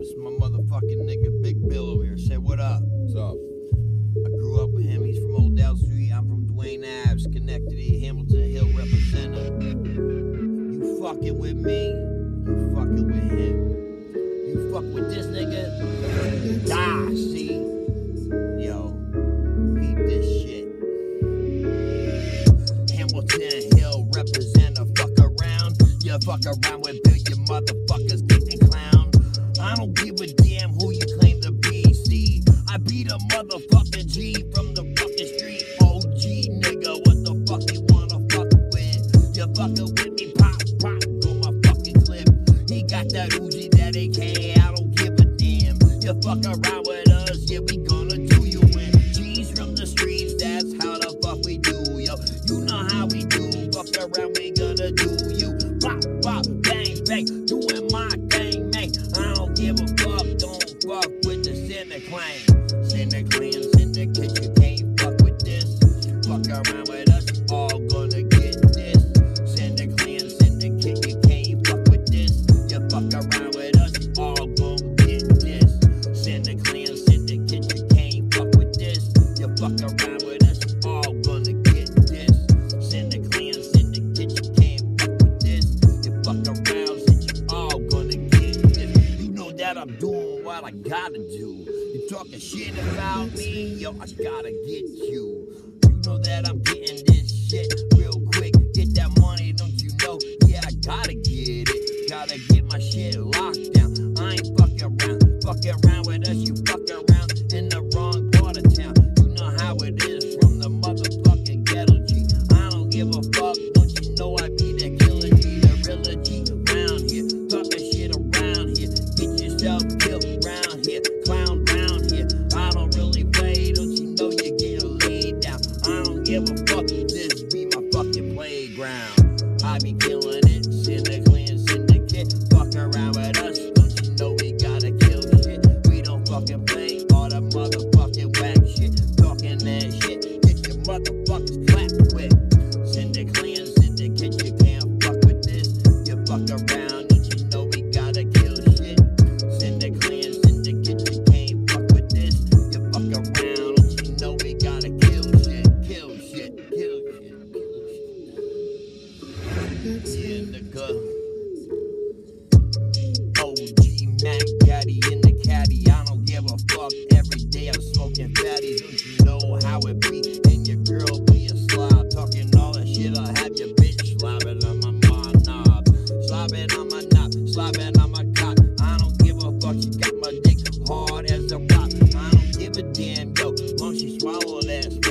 It's my motherfucking nigga Big Bill over here. Say what up. What's up? I grew up with him. He's from Old Dell Street. I'm from Duane Ave, Schenectady, Hamilton Hill representative. You fucking with me, you fucking with him. You fuck with this nigga, you die, see? Yo, beat this shit. Hamilton Hill representative, fuck around. You fuck around with Bill, you motherfuckers getting. I don't give a damn who you claim to be, see? I beat a motherfucking G from the fucking street. OG nigga, what the fuck you wanna fuck with? You fucking with me, pop, pop, go my fucking clip. He got that Uzi, that AK, I don't give a damn. You fuck around Clan. Sinner Clan, syndicate, you can't I gotta do. You talking shit about me, yo, I gotta get you. You know that I'm getting this shit real quick. Get that money, don't you know? Yeah, I gotta get it. Gotta get my shit locked down. I ain't fucking around. Fucking around with us, you fuck around in the wrong part of town. You know how it is from the motherfucking ghetto G. I don't give a fuck, don't you know I be the killer G, the real G around here. Talking shit around here. Get yourself fuck, this be my fucking playground. I be killing it, Sinner Clan and syndicate. Fuck around with us, don't you know we gotta kill shit? We don't fucking play all the motherfucking whack shit. Talking that shit, get your motherfuckers clapped quick. Sinner Clan and syndicate, you can't fuck with this. You fuck around, Mac Daddy in the caddy. I don't give a fuck. Every day I'm smoking fatties. Don't you know how it be? And your girl be a slob. Talking all that shit. I'll have your bitch slobbing on my knob. Slobbing on my knob. Slobbing on my cock. I don't give a fuck. She got my dick hard as a rock. I don't give a damn, yo. Long she swallow that